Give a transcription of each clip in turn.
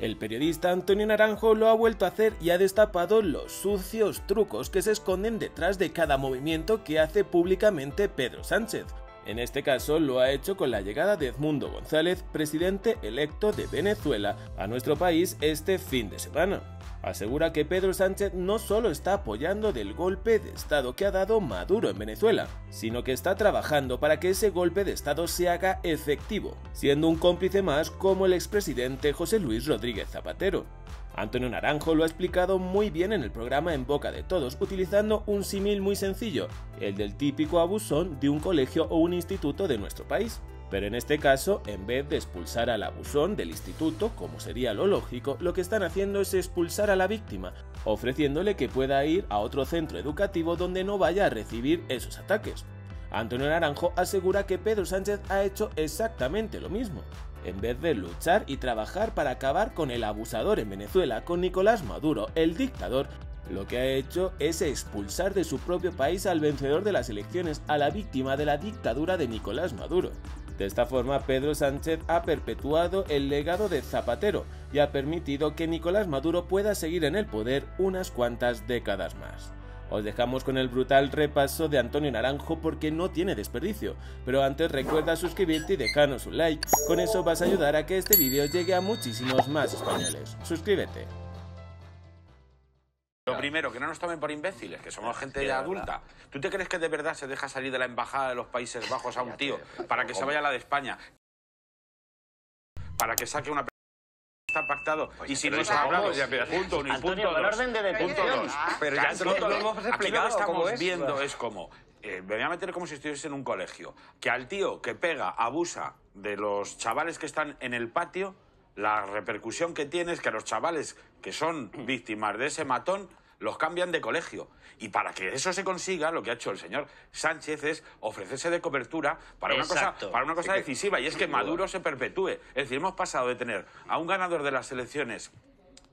El periodista Antonio Naranjo lo ha vuelto a hacer y ha destapado los sucios trucos que se esconden detrás de cada movimiento que hace públicamente Pedro Sánchez. En este caso lo ha hecho con la llegada de Edmundo González, presidente electo de Venezuela, a nuestro país este fin de semana. Asegura que Pedro Sánchez no solo está apoyando del golpe de Estado que ha dado Maduro en Venezuela, sino que está trabajando para que ese golpe de Estado se haga efectivo, siendo un cómplice más como el expresidente José Luis Rodríguez Zapatero. Antonio Naranjo lo ha explicado muy bien en el programa En Boca de Todos, utilizando un símil muy sencillo, el del típico abusón de un colegio o un instituto de nuestro país. Pero en este caso, en vez de expulsar al abusón del instituto, como sería lo lógico, lo que están haciendo es expulsar a la víctima, ofreciéndole que pueda ir a otro centro educativo donde no vaya a recibir esos ataques. Antonio Naranjo asegura que Pedro Sánchez ha hecho exactamente lo mismo. En vez de luchar y trabajar para acabar con el abusador en Venezuela, con Nicolás Maduro, el dictador, lo que ha hecho es expulsar de su propio país al vencedor de las elecciones, a la víctima de la dictadura de Nicolás Maduro. De esta forma, Pedro Sánchez ha perpetuado el legado de Zapatero y ha permitido que Nicolás Maduro pueda seguir en el poder unas cuantas décadas más. Os dejamos con el brutal repaso de Antonio Naranjo porque no tiene desperdicio, pero antes recuerda suscribirte y dejarnos un like, con eso vas a ayudar a que este vídeo llegue a muchísimos más españoles. Suscríbete. Lo primero, que no nos tomen por imbéciles, que somos gente ya adulta. ¿Tú te crees que de verdad se deja salir de la embajada de los Países Bajos a un tío para que se vaya a la de España? Para que saque una está pactado y si no está hablado punto uno y punto dos punto dos pero ya lo dos. hemos aquí lo explicado que estamos es. viendo es como eh, me voy a meter como si estuviese en un colegio que al tío que pega abusa de los chavales que están en el patio la repercusión que tiene es que a los chavales que son víctimas de ese matón los cambian de colegio. Y para que eso se consiga, lo que ha hecho el señor Sánchez es ofrecerse de cobertura para una cosa, para una cosa decisiva, y es que Maduro se perpetúe. Es decir, hemos pasado de tener a un ganador de las elecciones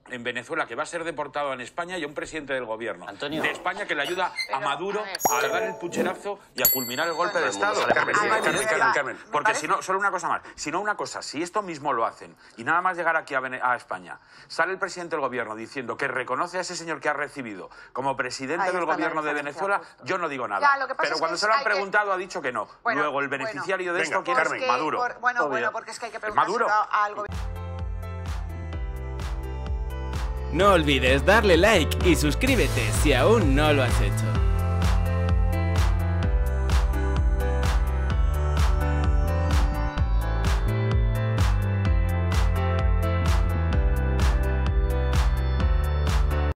en Venezuela que va a ser deportado en España y a un presidente del gobierno Antonio. de España que le ayuda a Maduro a dar el pucherazo y a culminar el golpe de Estado. Carmen. Carmen, Carmen, Porque si no, solo una cosa más, si no una cosa, si esto mismo lo hacen y nada más llegar aquí a, Vene- a España, sale el presidente del gobierno diciendo que reconoce a ese señor que ha recibido como presidente del gobierno de Venezuela, yo no digo nada. Ya, lo que pasa Pero es cuando que se lo han que- preguntado ha dicho que no. Bueno, Luego el bueno. beneficiario de Venga, esto, ¿quién es? que Maduro. por- bueno, Obvio. bueno, porque es que hay que ¿Es Maduro? preguntárselo al gobierno. No olvides darle like y suscríbete si aún no lo has hecho.